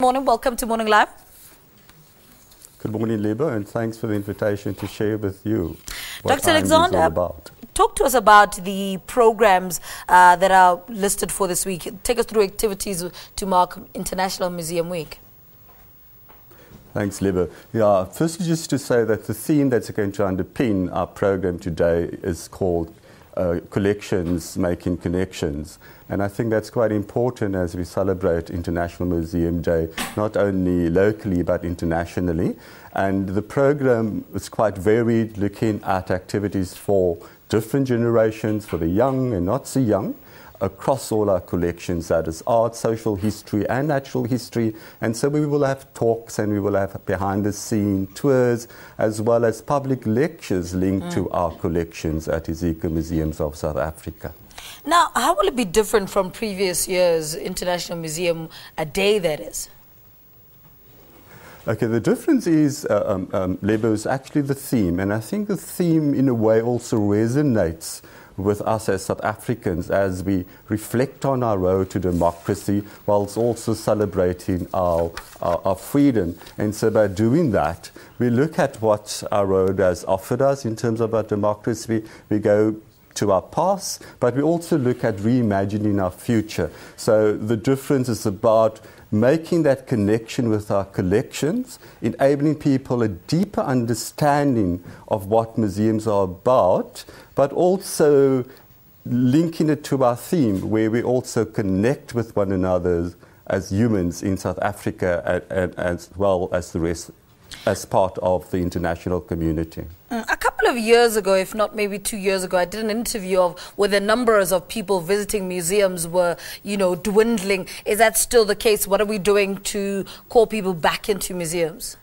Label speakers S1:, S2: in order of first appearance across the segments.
S1: Morning, welcome to Morning Live.
S2: Good morning, Lebo, and thanks for the invitation to share with you what
S1: Dr. Alexander, talk to us about the programs uh, that are listed for this week. Take us through activities to mark International Museum Week.
S2: Thanks, Lebo. Yeah, firstly, just to say that the theme that's going to underpin our program today is called uh, collections making connections. And I think that's quite important as we celebrate International Museum Day, not only locally but internationally. And the program is quite varied, looking at activities for different generations, for the young and not so young across all our collections that is art, social history, and natural history. And so we will have talks and we will have behind the scene tours as well as public lectures linked mm. to our collections at Iziko Museums of South Africa.
S1: Now, how will it be different from previous years' International Museum, a day that is?
S2: Okay, the difference is, uh, um, um, Lebo, is actually the theme, and I think the theme in a way also resonates with us as South Africans as we reflect on our road to democracy whilst also celebrating our, our, our, freedom. And so by doing that, we look at what our road has offered us in terms of our democracy. We go to our past, but we also look at reimagining our future. So the difference is about making that connection with our collections, enabling people a deeper understanding of what museums are about, but also linking it to our theme, where we also connect with one another as humans in South Africa and, and, as well as the rest as part of the international community.
S1: Mm, a couple of years ago, if not maybe two years ago, I did an interview of where the numbers of people visiting museums were, you know, dwindling. Is that still the case? What are we doing to call people back into museums?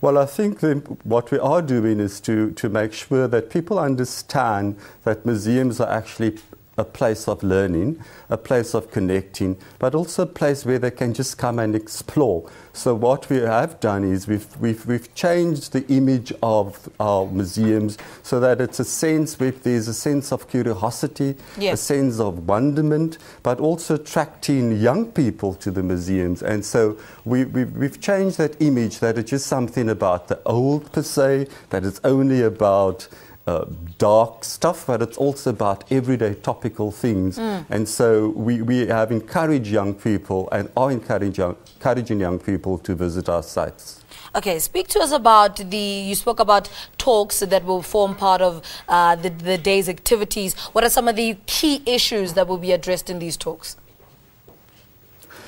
S2: Well, I think what we are doing is to, to make sure that people understand that museums are actually a place of learning, a place of connecting, but also a place where they can just come and explore. So what we have done is we've, we've, we've changed the image of our museums so that it's a sense where there's a sense of curiosity, yes. a sense of wonderment, but also attracting young people to the museums. And so we, we, we've changed that image that it's just something about the old per se, that it's only about uh, dark stuff, but it's also about everyday topical things. Mm. And so we, we have encouraged young people and are encouraging young, encouraging young people to visit our sites.
S1: Okay, speak to us about the, you spoke about talks that will form part of uh, the, the day's activities. What are some of the key issues that will be addressed in these talks?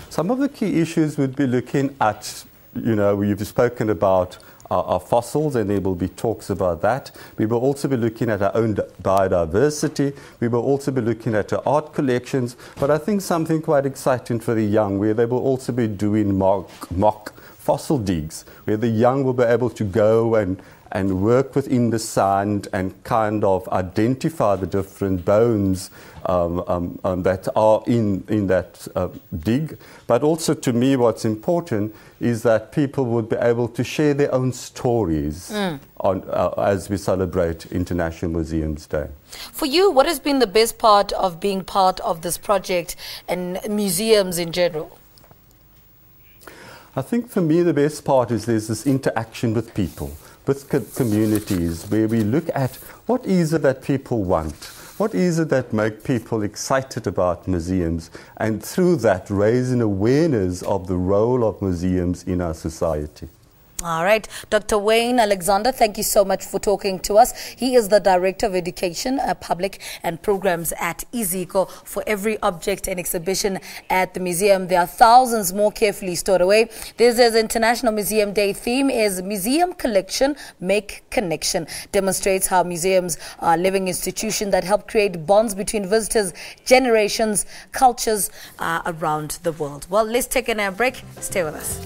S2: Some of the key issues would be looking at, you know, we've spoken about our, our, fossils, and there will be talks about that. We will also be looking at our own biodiversity. We will also be looking at our art collections. But I think something quite exciting for the young, where they will also be doing mock, mock fossil digs, where the young will be able to go and and work within the sand and kind of identify the different bones um, um, um, that are in, in that uh, dig. But also, to me, what's important is that people would be able to share their own stories mm. on, uh, as we celebrate International Museums Day.
S1: For you, what has been the best part of being part of this project and museums in general?
S2: I think for me, the best part is there's this interaction with people with communities where we look at what is it that people want, what is it that make people excited about museums, and through that raise an awareness of the role of museums in our society.
S1: All right. Dr. Wayne Alexander, thank you so much for talking to us. He is the Director of Education, uh, Public and Programs at Iziko. For every object and exhibition at the museum, there are thousands more carefully stored away. This is International Museum Day. Theme is Museum Collection, Make Connection. Demonstrates how museums are living institutions that help create bonds between visitors, generations, cultures uh, around the world. Well, let's take a break. Stay with us.